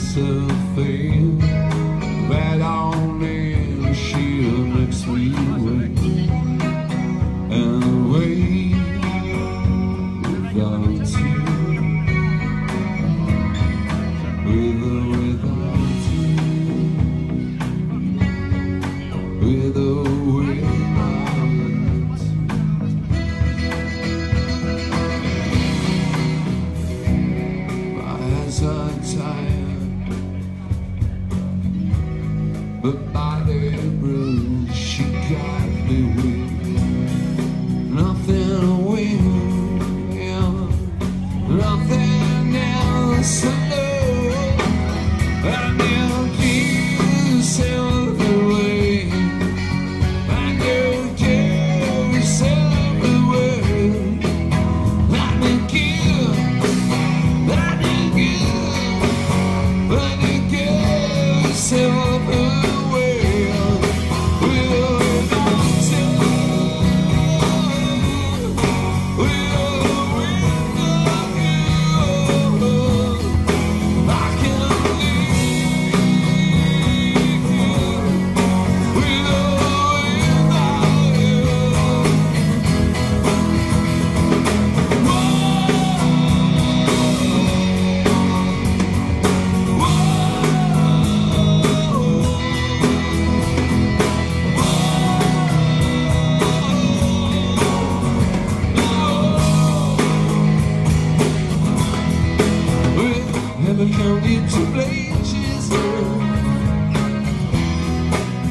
myself in. That only only we?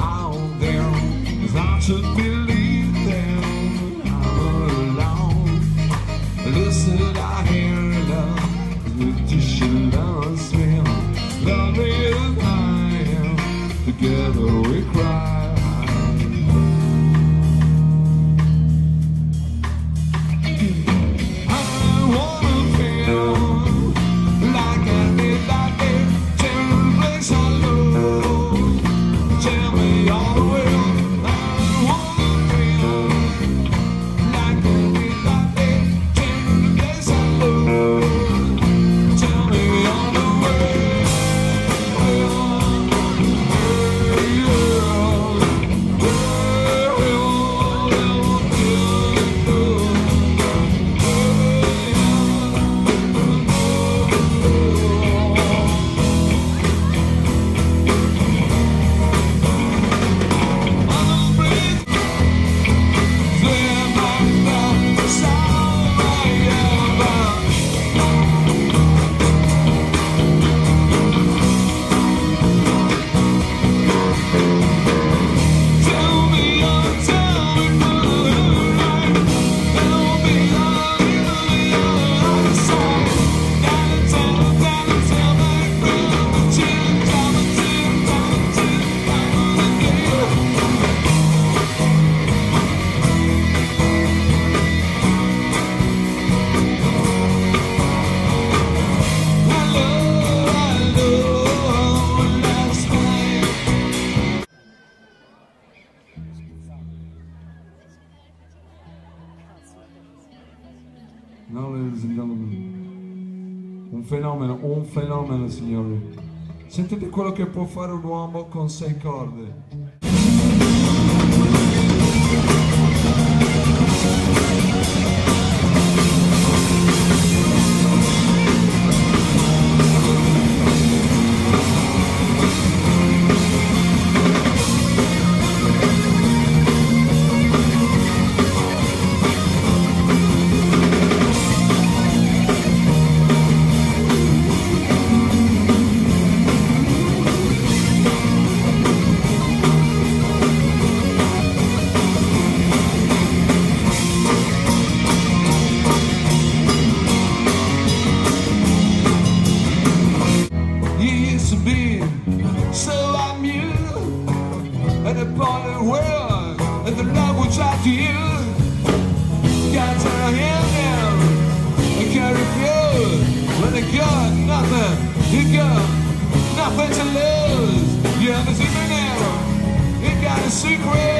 out there. Cause I should No, ladies and gentlemen. Un fenomeno, un fenomeno, signori. Sentite quello che può fare un uomo con sei corde. To be so at the point of the world and the try to you. Got to hand down and carry through when you got nothing, you got nothing to lose. You have a secret now, you got a secret.